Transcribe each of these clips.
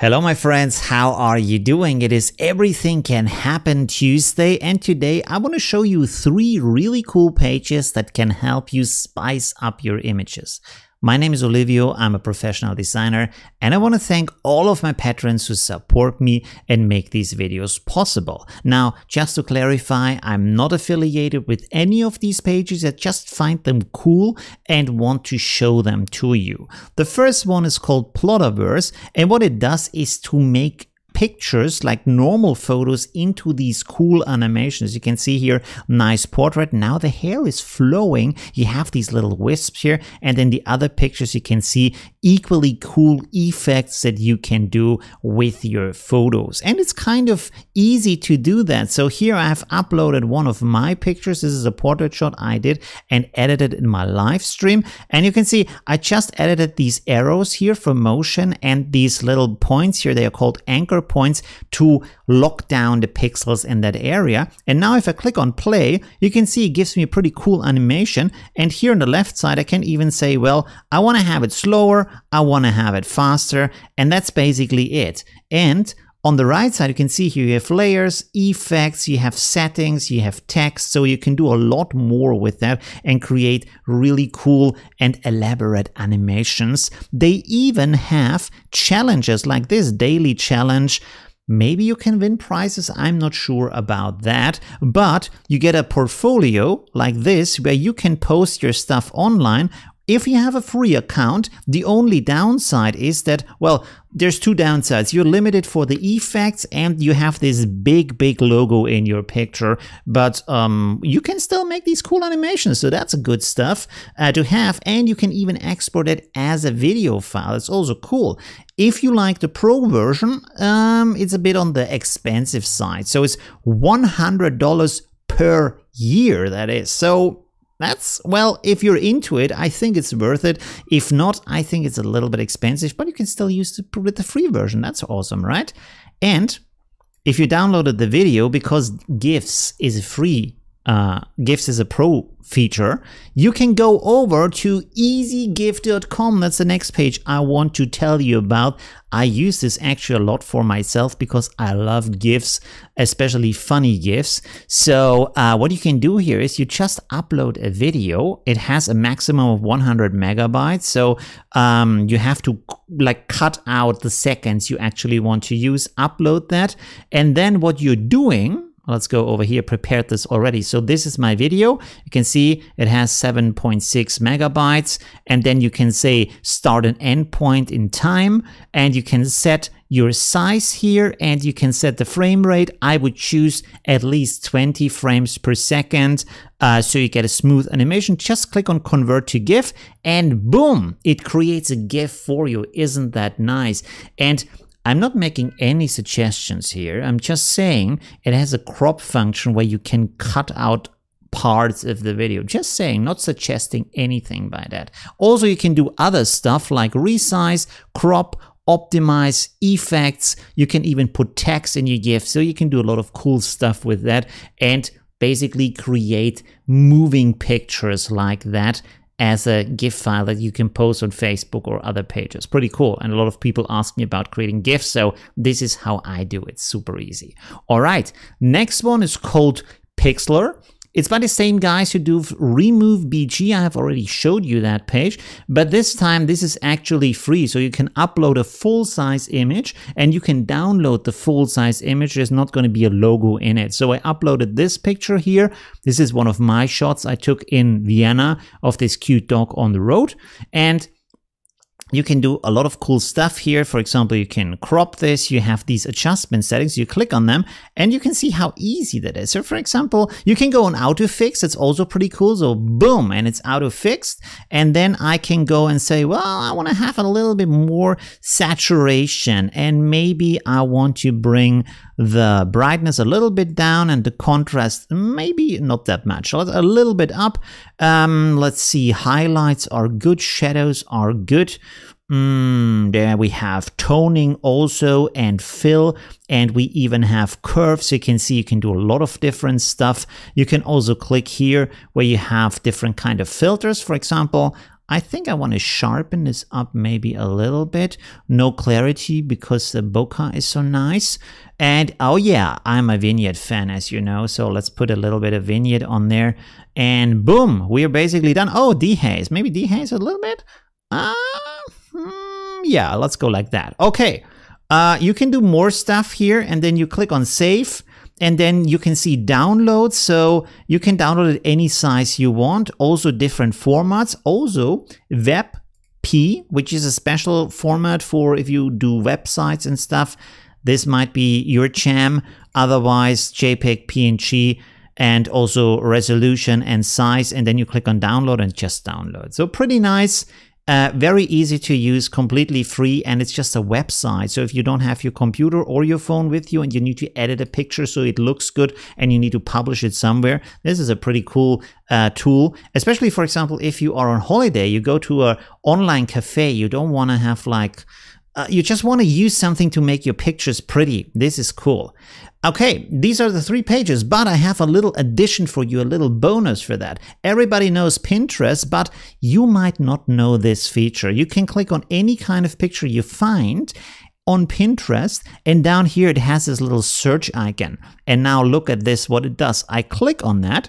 Hello, my friends. How are you doing? It is Everything Can Happen Tuesday, and today I want to show you three really cool pages that can help you spice up your images. My name is Olivio, I'm a professional designer, and I want to thank all of my patrons who support me and make these videos possible. Now, just to clarify, I'm not affiliated with any of these pages, I just find them cool and want to show them to you. The first one is called Plotaverse, and what it does is to make pictures like normal photos into these cool animations. You can see here, nice portrait. Now the hair is flowing. You have these little wisps here. And in the other pictures, you can see equally cool effects that you can do with your photos. And it's kind of easy to do that. So here I have uploaded one of my pictures. This is a portrait shot I did and edited in my live stream. And you can see I just edited these arrows here for motion and these little points here. They are called anchor points to lock down the pixels in that area. And now if I click on play, you can see it gives me a pretty cool animation. And here on the left side, I can even say, well, I want to have it slower I want to have it faster, and that's basically it. And on the right side, you can see here you have layers, effects, you have settings, you have text, so you can do a lot more with that and create really cool and elaborate animations. They even have challenges like this daily challenge. Maybe you can win prizes, I'm not sure about that, but you get a portfolio like this where you can post your stuff online if you have a free account, the only downside is that, well, there's two downsides. You're limited for the effects and you have this big, big logo in your picture, but um, you can still make these cool animations. So that's a good stuff uh, to have. And you can even export it as a video file. It's also cool. If you like the pro version, um, it's a bit on the expensive side. So it's $100 per year, that is. So that's, well, if you're into it, I think it's worth it. If not, I think it's a little bit expensive, but you can still use the, the free version. That's awesome, right? And if you downloaded the video, because GIFs is free uh, GIFs is a pro feature, you can go over to ezgif.com. That's the next page I want to tell you about. I use this actually a lot for myself because I love GIFs, especially funny GIFs. So uh, what you can do here is you just upload a video. It has a maximum of 100 megabytes. So um, you have to like cut out the seconds you actually want to use, upload that. And then what you're doing let's go over here, prepared this already. So this is my video. You can see it has 7.6 megabytes and then you can say start and end point in time and you can set your size here and you can set the frame rate. I would choose at least 20 frames per second uh, so you get a smooth animation. Just click on convert to GIF and boom, it creates a GIF for you. Isn't that nice? And I'm not making any suggestions here. I'm just saying it has a crop function where you can cut out parts of the video. Just saying, not suggesting anything by that. Also, you can do other stuff like resize, crop, optimize effects. You can even put text in your GIF. So you can do a lot of cool stuff with that and basically create moving pictures like that as a GIF file that you can post on Facebook or other pages. Pretty cool. And a lot of people ask me about creating GIFs. So this is how I do it. Super easy. All right. Next one is called Pixlr. It's by the same guys who do Remove BG. I have already showed you that page, but this time this is actually free. So you can upload a full size image and you can download the full size image. There's not going to be a logo in it. So I uploaded this picture here. This is one of my shots I took in Vienna of this cute dog on the road. And you can do a lot of cool stuff here. For example, you can crop this, you have these adjustment settings, you click on them and you can see how easy that is. So for example, you can go on auto fix, it's also pretty cool. So boom, and it's auto fixed. And then I can go and say, well, I want to have a little bit more saturation and maybe I want to bring the brightness a little bit down and the contrast maybe not that much, a little bit up. Um, let's see, highlights are good, shadows are good. Mm, there we have toning also and fill and we even have curves. You can see you can do a lot of different stuff. You can also click here where you have different kind of filters. For example, I think I want to sharpen this up maybe a little bit. No clarity because the bokeh is so nice. And oh yeah, I'm a vignette fan as you know, so let's put a little bit of vignette on there. And boom, we're basically done. Oh, dehaze, maybe dehaze a little bit? Hmm, yeah, let's go like that. Okay, uh, you can do more stuff here and then you click on save and then you can see download. So you can download it any size you want. Also different formats. Also WebP, which is a special format for if you do websites and stuff. This might be your jam. Otherwise, JPEG, PNG, and also resolution and size. And then you click on download and just download. So pretty nice. Uh, very easy to use, completely free, and it's just a website. So if you don't have your computer or your phone with you and you need to edit a picture so it looks good and you need to publish it somewhere, this is a pretty cool uh, tool. Especially, for example, if you are on holiday, you go to a online cafe, you don't want to have like uh, you just want to use something to make your pictures pretty. This is cool. Okay, these are the three pages, but I have a little addition for you, a little bonus for that. Everybody knows Pinterest, but you might not know this feature. You can click on any kind of picture you find on Pinterest, and down here it has this little search icon. And now look at this, what it does. I click on that,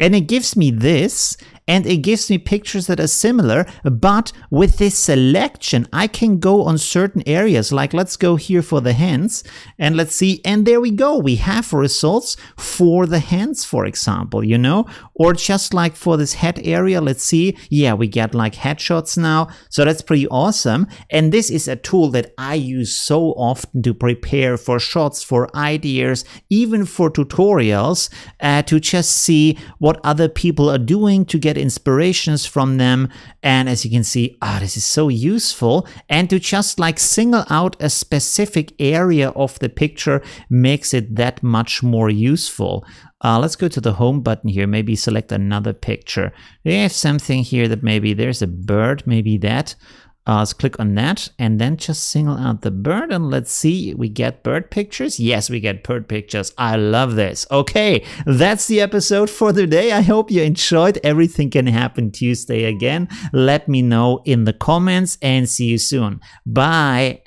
and it gives me this, and it gives me pictures that are similar, but with this selection, I can go on certain areas, like let's go here for the hands, and let's see, and there we go, we have results for the hands, for example, you know, or just like for this head area, let's see, yeah, we get like headshots now, so that's pretty awesome, and this is a tool that I use so often to prepare for shots, for ideas, even for tutorials, uh, to just see what other people are doing to get inspirations from them. And as you can see, ah, oh, this is so useful. And to just like single out a specific area of the picture makes it that much more useful. Uh, let's go to the home button here, maybe select another picture. We have something here that maybe there's a bird, maybe that. Uh, click on that and then just single out the bird and let's see, we get bird pictures? Yes, we get bird pictures. I love this. Okay, that's the episode for today. I hope you enjoyed. Everything can happen Tuesday again. Let me know in the comments and see you soon. Bye.